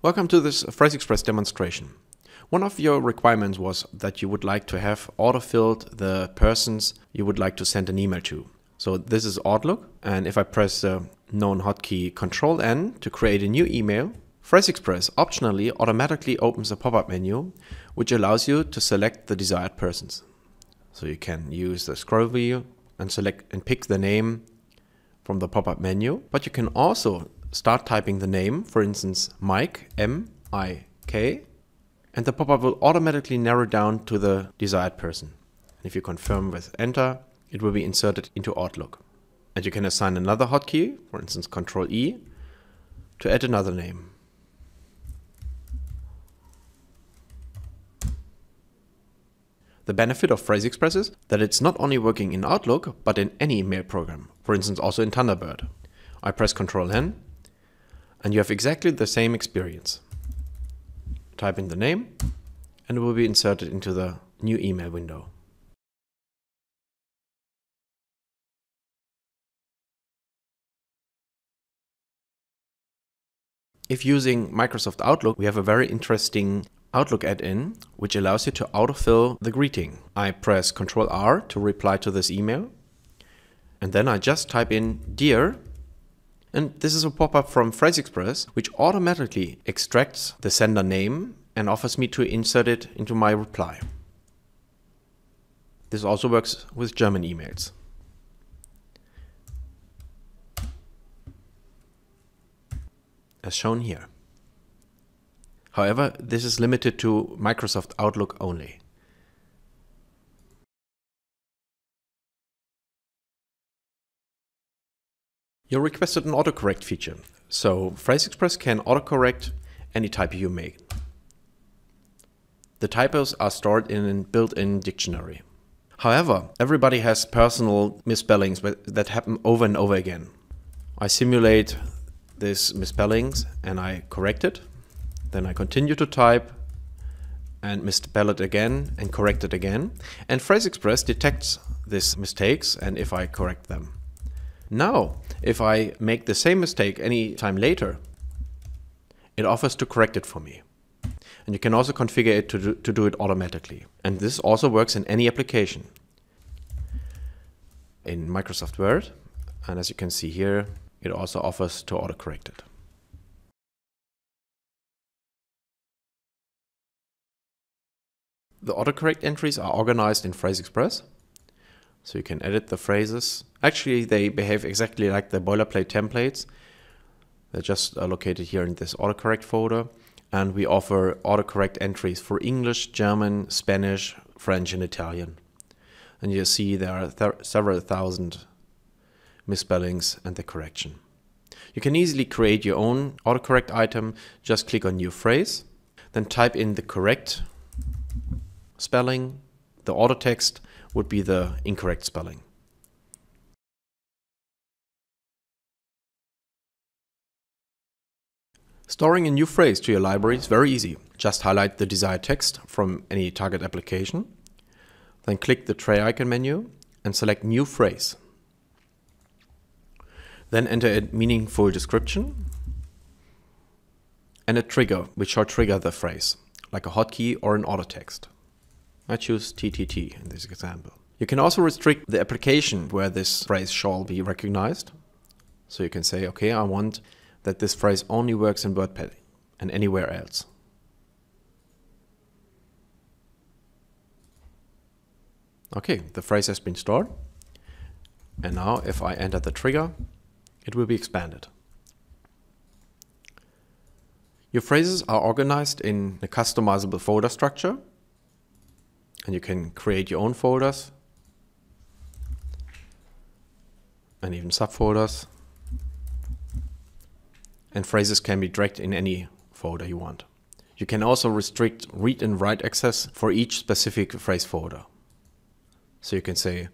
Welcome to this PhraseExpress demonstration. One of your requirements was that you would like to have auto-filled the persons you would like to send an email to. So this is Outlook, and if I press the known hotkey Control N to create a new email, PhraseExpress optionally automatically opens a pop-up menu which allows you to select the desired persons. So you can use the scroll wheel and select and pick the name from the pop-up menu, but you can also start typing the name, for instance, Mike, M-I-K, and the pop-up will automatically narrow down to the desired person. And if you confirm with enter, it will be inserted into Outlook. And you can assign another hotkey, for instance, Control E, to add another name. The benefit of PhraseExpress is that it's not only working in Outlook, but in any mail program, for instance also in Thunderbird. I press Ctrl N and you have exactly the same experience. Type in the name and it will be inserted into the new email window. If using Microsoft Outlook, we have a very interesting Outlook add-in, which allows you to autofill the greeting. I press Ctrl R to reply to this email. And then I just type in Dear. And this is a pop-up from PhraseExpress, which automatically extracts the sender name and offers me to insert it into my reply. This also works with German emails. As shown here. However, this is limited to Microsoft Outlook only. You requested an autocorrect feature, so PhraseExpress can autocorrect any typo you make. The typos are stored in a built-in dictionary. However, everybody has personal misspellings that happen over and over again. I simulate these misspellings and I correct it then I continue to type and misspell it again and correct it again. And PhraseExpress detects these mistakes and if I correct them. Now, if I make the same mistake any time later, it offers to correct it for me. And you can also configure it to do, to do it automatically. And this also works in any application. In Microsoft Word, and as you can see here, it also offers to autocorrect it. The autocorrect entries are organized in PhraseExpress. So you can edit the phrases. Actually, they behave exactly like the boilerplate templates. They're just located here in this autocorrect folder. And we offer autocorrect entries for English, German, Spanish, French, and Italian. And you see there are th several thousand misspellings and the correction. You can easily create your own autocorrect item. Just click on New Phrase, then type in the correct spelling, the auto text would be the incorrect spelling. Storing a new phrase to your library is very easy. Just highlight the desired text from any target application, then click the tray icon menu and select New Phrase. Then enter a meaningful description and a trigger, which shall trigger the phrase, like a hotkey or an auto text. I choose TTT in this example. You can also restrict the application where this phrase shall be recognized. So you can say, okay, I want that this phrase only works in WordPad and anywhere else. Okay, the phrase has been stored. And now if I enter the trigger, it will be expanded. Your phrases are organized in a customizable folder structure and you can create your own folders and even subfolders. And phrases can be dragged in any folder you want. You can also restrict read and write access for each specific phrase folder. So you can say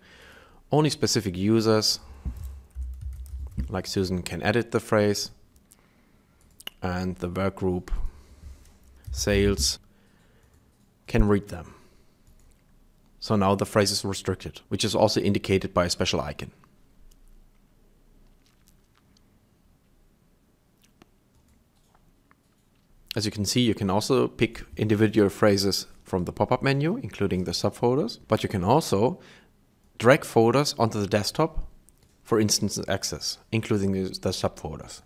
only specific users like Susan can edit the phrase and the work group sales can read them. So now the phrase is restricted, which is also indicated by a special icon. As you can see, you can also pick individual phrases from the pop-up menu, including the subfolders, but you can also drag folders onto the desktop for instance access, including the subfolders.